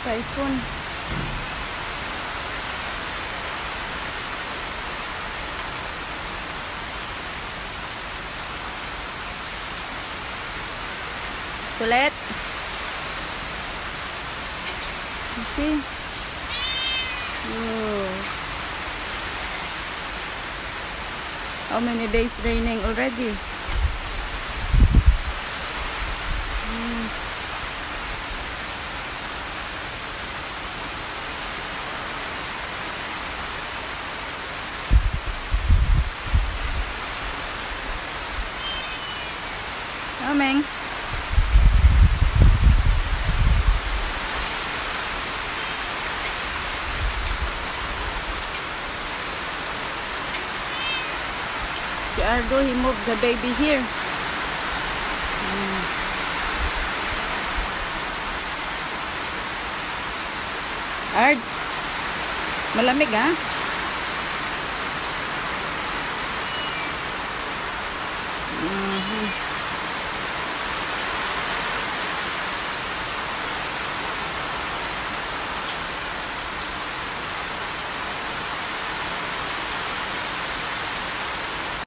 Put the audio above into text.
Typhoon. Kulit. You see? Whoa. How many days raining already? Coming. Si Ardo, he moved the baby here. Hmm. Ards, malamig ah.